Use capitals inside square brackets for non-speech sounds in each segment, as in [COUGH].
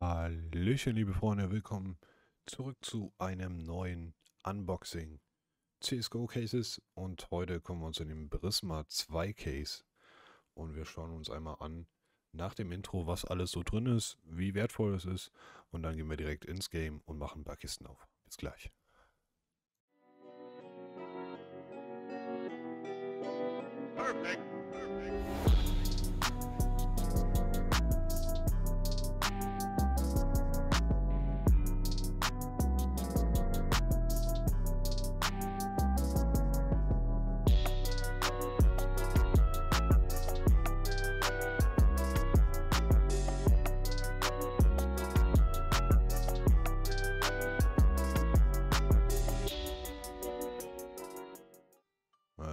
Hallöchen, liebe Freunde, willkommen zurück zu einem neuen Unboxing CSGO Cases und heute kommen wir in den Prisma 2 Case und wir schauen uns einmal an nach dem Intro, was alles so drin ist, wie wertvoll es ist und dann gehen wir direkt ins Game und machen ein paar Kisten auf. Bis gleich. Perfect.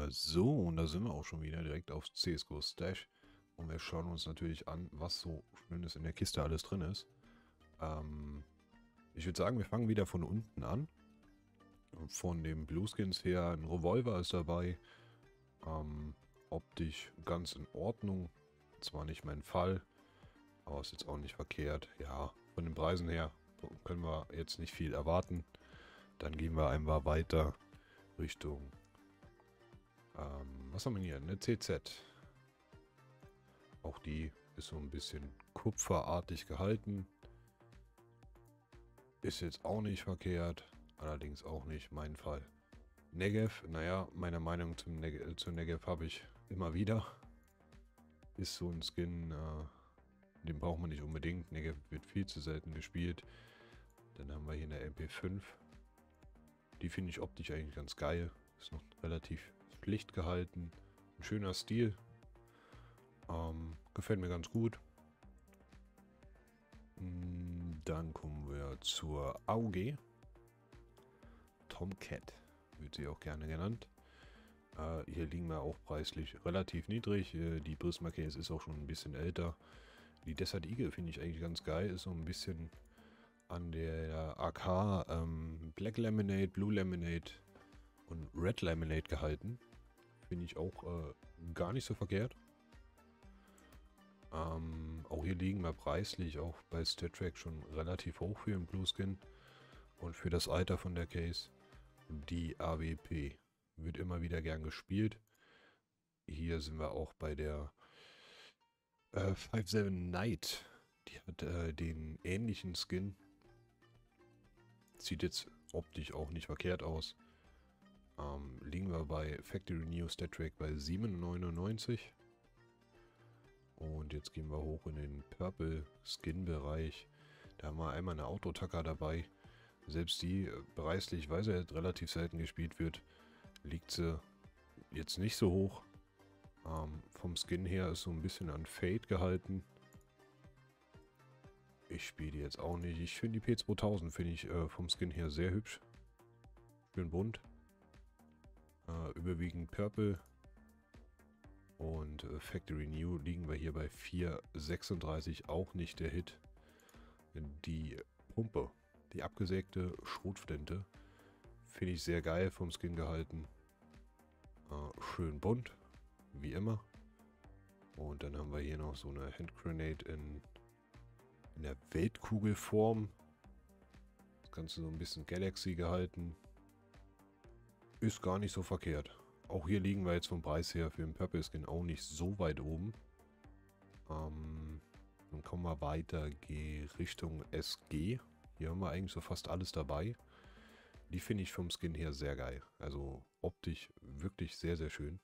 So, und da sind wir auch schon wieder direkt auf CSGO Stash. Und wir schauen uns natürlich an, was so Schönes in der Kiste alles drin ist. Ähm, ich würde sagen, wir fangen wieder von unten an. Von den Blueskins her, ein Revolver ist dabei. Ähm, optisch ganz in Ordnung. Zwar nicht mein Fall, aber ist jetzt auch nicht verkehrt. Ja, von den Preisen her können wir jetzt nicht viel erwarten. Dann gehen wir einmal weiter Richtung ähm, was haben wir hier? Eine CZ. Auch die ist so ein bisschen kupferartig gehalten. Ist jetzt auch nicht verkehrt. Allerdings auch nicht mein Fall. Negev, naja, meine Meinung zum Neg äh, zu Negev habe ich immer wieder. Ist so ein Skin, äh, den braucht man nicht unbedingt. Negev wird viel zu selten gespielt. Dann haben wir hier eine MP5. Die finde ich optisch eigentlich ganz geil. Ist noch relativ schlicht gehalten. Ein schöner Stil. Ähm, gefällt mir ganz gut. Mm, Dann kommen wir zur AUG. Tomcat wird sie auch gerne genannt. Äh, hier liegen wir auch preislich relativ niedrig. Äh, die Prisma Case ist auch schon ein bisschen älter. Die Desert Eagle finde ich eigentlich ganz geil. Ist so ein bisschen an der AK ähm, Black Laminate, Blue Laminate und Red Laminate gehalten. Finde ich auch äh, gar nicht so verkehrt. Ähm, auch hier liegen wir preislich auch bei Star Trek schon relativ hoch für den Blueskin. Und für das Alter von der Case. Die AWP wird immer wieder gern gespielt. Hier sind wir auch bei der äh, 57 Knight. Die hat äh, den ähnlichen Skin. Sieht jetzt optisch auch nicht verkehrt aus. Ähm, liegen wir bei Factory New Stat Track bei 7,99. Und jetzt gehen wir hoch in den Purple Skin Bereich. Da haben wir einmal eine Autotacker dabei. Selbst die äh, preislich, weil sie halt relativ selten gespielt wird, liegt sie jetzt nicht so hoch. Ähm, vom Skin her ist so ein bisschen an Fade gehalten. Ich spiele die jetzt auch nicht. Ich finde die P2000 finde ich äh, vom Skin her sehr hübsch. Schön bunt. Äh, überwiegend Purple. Und äh, Factory New liegen wir hier bei 4,36. Auch nicht der Hit. Die Pumpe, die abgesägte Schrotflinte, finde ich sehr geil vom Skin gehalten. Äh, schön bunt, wie immer. Und dann haben wir hier noch so eine Handgrenade in, in der Weltkugelform. Das Ganze so ein bisschen Galaxy gehalten. Ist gar nicht so verkehrt. Auch hier liegen wir jetzt vom Preis her für den Purple Skin auch nicht so weit oben. Ähm, dann kommen wir weiter, Richtung SG. Hier haben wir eigentlich so fast alles dabei. Die finde ich vom Skin her sehr geil. Also optisch wirklich sehr, sehr schön.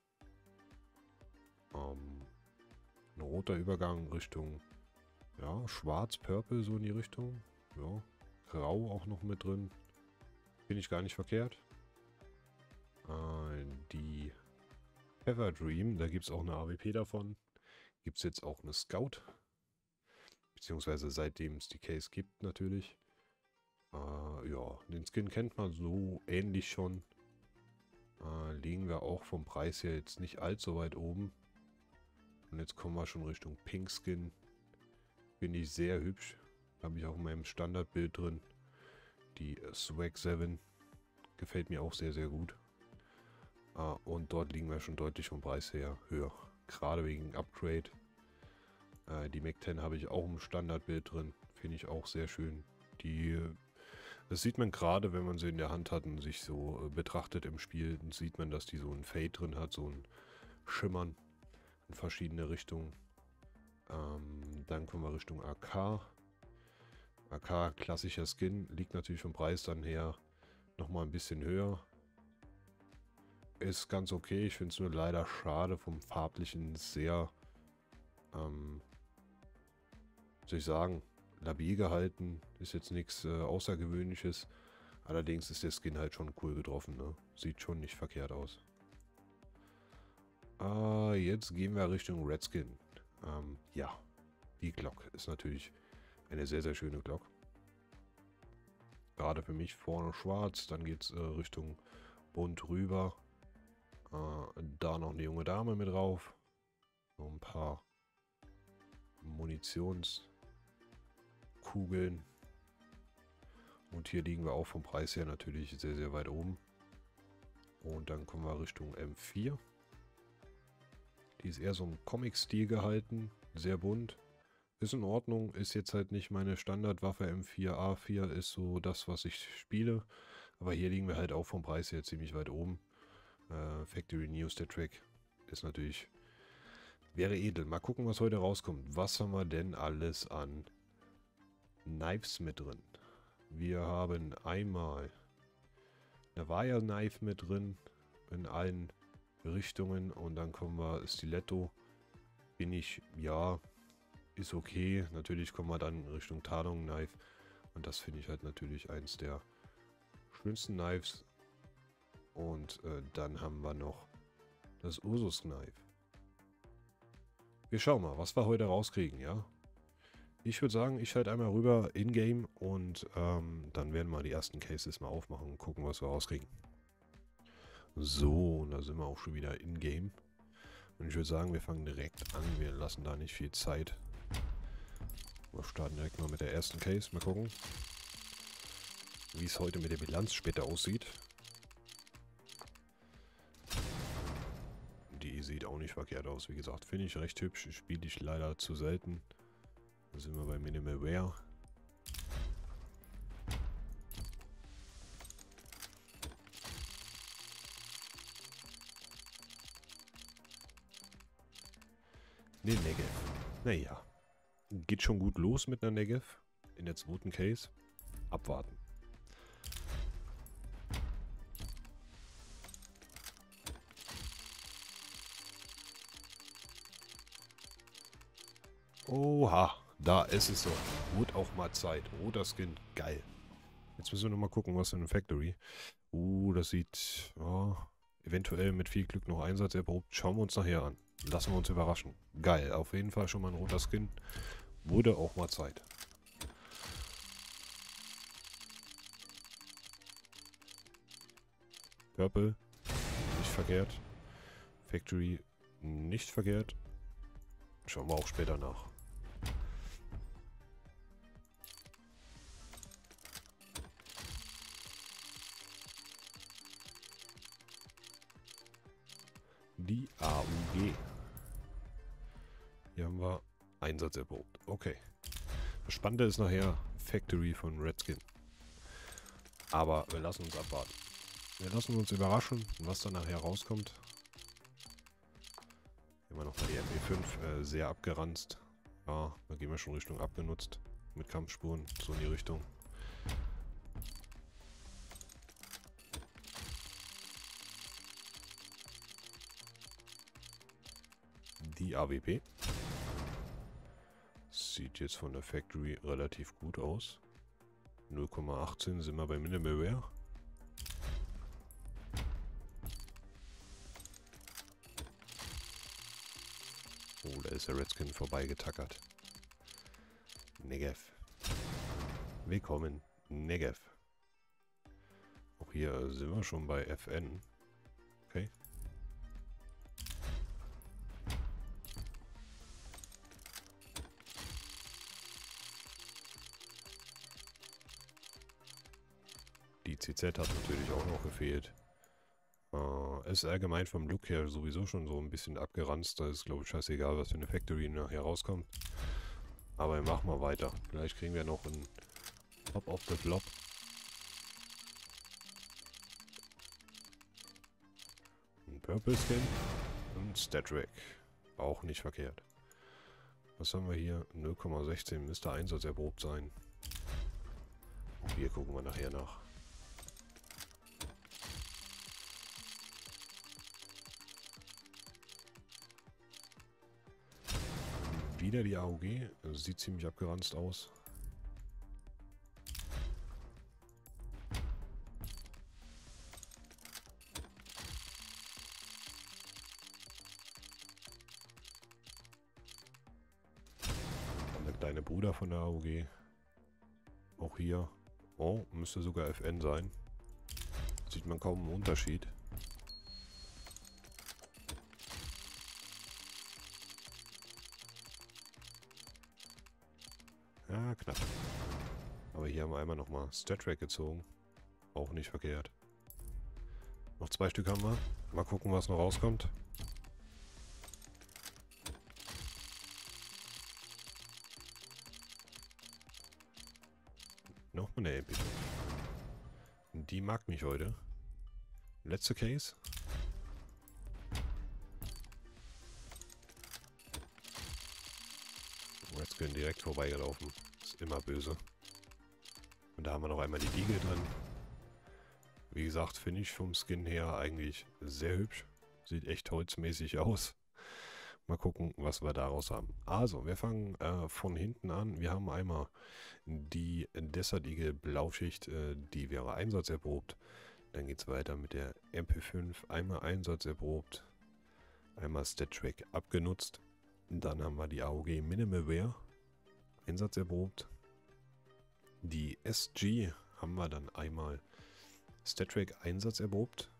Ähm, ein roter Übergang Richtung ja, schwarz-purple so in die Richtung. Ja, grau auch noch mit drin. Finde ich gar nicht verkehrt. Äh, die Ever Dream, da gibt es auch eine AWP davon. Gibt es jetzt auch eine Scout. Beziehungsweise seitdem es die Case gibt natürlich. Äh, ja, den Skin kennt man so ähnlich schon. Äh, liegen wir auch vom Preis her jetzt nicht allzu weit oben. Und jetzt kommen wir schon Richtung Pink Skin. Finde ich sehr hübsch. Habe ich auch in meinem Standardbild drin. Die Swag 7. Gefällt mir auch sehr, sehr gut. Uh, und dort liegen wir schon deutlich vom Preis her höher. Gerade wegen Upgrade. Uh, die Mac 10 habe ich auch im Standardbild drin. Finde ich auch sehr schön. Die, das sieht man gerade, wenn man sie in der Hand hat und sich so äh, betrachtet im Spiel, sieht man, dass die so ein Fade drin hat, so ein Schimmern in verschiedene Richtungen. Ähm, dann kommen wir Richtung AK. AK, klassischer Skin, liegt natürlich vom Preis dann her nochmal ein bisschen höher. Ist ganz okay, ich finde es nur leider schade, vom farblichen sehr, ähm, soll ich sagen, labil gehalten. Ist jetzt nichts äh, Außergewöhnliches. Allerdings ist der Skin halt schon cool getroffen, ne? Sieht schon nicht verkehrt aus. Äh, jetzt gehen wir Richtung Redskin. Ähm, ja, die Glock ist natürlich eine sehr, sehr schöne Glock. Gerade für mich vorne schwarz, dann geht es äh, Richtung bunt rüber. Äh, da noch eine junge Dame mit drauf. So ein paar Munitionskugeln. Und hier liegen wir auch vom Preis her natürlich sehr, sehr weit oben. Und dann kommen wir Richtung M4. Die ist eher so im Comic-Stil gehalten. Sehr bunt. Ist in Ordnung. Ist jetzt halt nicht meine Standardwaffe. M4A4 ist so das, was ich spiele. Aber hier liegen wir halt auch vom Preis her ziemlich weit oben. Äh, Factory News, der Track ist natürlich... Wäre edel. Mal gucken, was heute rauskommt. Was haben wir denn alles an Knives mit drin? Wir haben einmal eine Wire Knife mit drin. In allen Richtungen. Und dann kommen wir Stiletto. Bin ich, ja, ist okay. Natürlich kommen wir dann Richtung Tarnung Knife. Und das finde ich halt natürlich eins der schönsten Knives. Und äh, dann haben wir noch das Ursus Knife. Wir schauen mal, was wir heute rauskriegen, ja. Ich würde sagen, ich halte einmal rüber in-game und ähm, dann werden wir die ersten Cases mal aufmachen und gucken, was wir rauskriegen. So, und da sind wir auch schon wieder in-game. Und ich würde sagen, wir fangen direkt an. Wir lassen da nicht viel Zeit. Wir starten direkt mal mit der ersten Case. Mal gucken, wie es heute mit der Bilanz später aussieht. Sieht auch nicht verkehrt aus. Wie gesagt, finde ich recht hübsch. Spiele ich leider zu selten. Da sind wir bei Minimal Wear. Ne, Negev. Naja. Geht schon gut los mit einer Negev. In der zweiten Case. Abwarten. Oha, da ist es so. Wurde auch mal Zeit. Roter Skin, geil. Jetzt müssen wir nochmal gucken, was in der Factory. Uh, das sieht oh, eventuell mit viel Glück noch Einsatz erprobt. Schauen wir uns nachher an. Lassen wir uns überraschen. Geil, auf jeden Fall schon mal ein roter Skin. Wurde auch mal Zeit. Purple, nicht verkehrt. Factory, nicht verkehrt. Schauen wir auch später nach. AUG. Hier haben wir Einsatz erprobt. Okay. Das Spannende ist nachher Factory von Redskin. Aber wir lassen uns abwarten. Wir lassen uns überraschen, was dann nachher rauskommt. Immer noch mal die MP5 äh, sehr abgeranzt. Ja, da gehen wir schon Richtung abgenutzt. Mit Kampfspuren, so in die Richtung. AWP. Sieht jetzt von der Factory relativ gut aus. 0,18 sind wir bei Minimalware. Oh, da ist der Redskin vorbeigetackert. Negev. Willkommen, Negev. Auch hier sind wir schon bei FN. CZ hat natürlich auch noch gefehlt. Uh, ist allgemein vom Look her sowieso schon so ein bisschen abgeranzt. Da ist, glaube ich, scheißegal, was für eine Factory nachher rauskommt. Aber wir machen mal weiter. Vielleicht kriegen wir noch einen Top of the Flop. Ein Purple Skin und Statric. Auch nicht verkehrt. Was haben wir hier? 0,16 müsste Einsatz erprobt sein. Hier gucken wir nachher nach. Wieder die AOG. Sieht ziemlich abgeranzt aus. Der kleine Bruder von der AOG. Auch hier. Oh, müsste sogar FN sein. Sieht man kaum einen Unterschied. Knapp. Aber hier haben wir einmal nochmal Statrack gezogen. Auch nicht verkehrt. Noch zwei Stück haben wir. Mal gucken, was noch rauskommt. Nochmal eine MP5. Die mag mich heute. Letzte Case. Redskin direkt vorbeigelaufen. Ist immer böse. Und da haben wir noch einmal die Diegel drin. Wie gesagt, finde ich vom Skin her eigentlich sehr hübsch. Sieht echt holzmäßig aus. Mal gucken, was wir daraus haben. Also, wir fangen äh, von hinten an. Wir haben einmal die Desert Eagle Blauschicht, äh, die wäre einsatzerprobt. Dann geht es weiter mit der MP5, einmal einsatzerprobt. Einmal StatTrack abgenutzt. Dann haben wir die AOG Minimalware, einsatzerprobt. Die SG haben wir dann einmal StatTrack einsatzerprobt.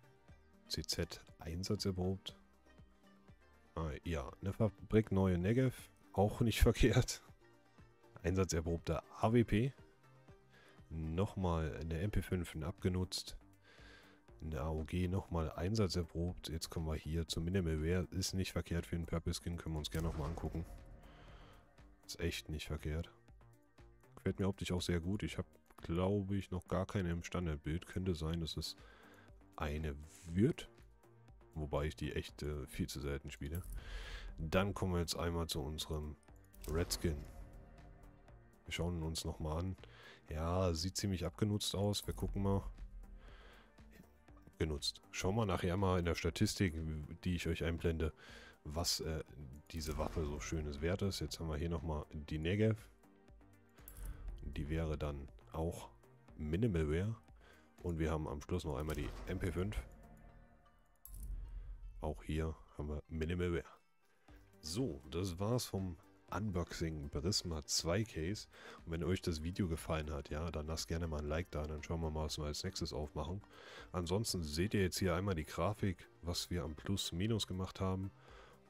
CZ einsatzerprobt. Ah, ja, eine Fabrik neue Negev, auch nicht [LAUGHS] verkehrt. Einsatzerprobter AWP. Nochmal eine MP5 abgenutzt. Eine AOG nochmal einsatzerprobt. Jetzt kommen wir hier zum Minimalware. Ist nicht verkehrt für den Purple Skin. Können wir uns gerne nochmal angucken. Ist echt nicht verkehrt. Gefällt mir optisch auch sehr gut. Ich habe, glaube ich, noch gar keine im Standardbild. Könnte sein, dass es eine wird. Wobei ich die echt äh, viel zu selten spiele. Dann kommen wir jetzt einmal zu unserem Redskin. Wir schauen uns nochmal an. Ja, sieht ziemlich abgenutzt aus. Wir gucken mal. Abgenutzt. Schauen wir nachher mal in der Statistik, die ich euch einblende, was äh, diese Waffe so schönes wert ist. Jetzt haben wir hier nochmal die Negev. Die wäre dann auch Minimalware. Und wir haben am Schluss noch einmal die MP5. Auch hier haben wir Minimalware. So, das war's vom Unboxing Prisma 2 Case. Und wenn euch das Video gefallen hat, ja, dann lasst gerne mal ein Like da, dann schauen wir mal, was wir als nächstes aufmachen. Ansonsten seht ihr jetzt hier einmal die Grafik, was wir am Plus, Minus gemacht haben.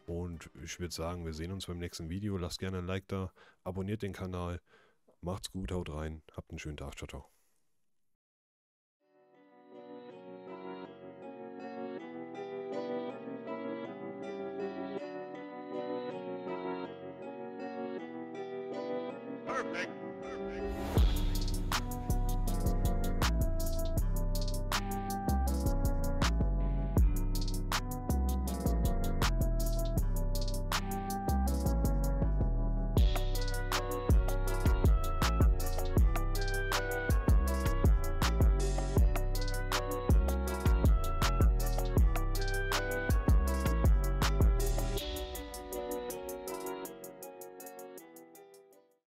Und ich würde sagen, wir sehen uns beim nächsten Video. Lasst gerne ein Like da, abonniert den Kanal. Macht's gut, haut rein, habt einen schönen Tag, ciao, ciao.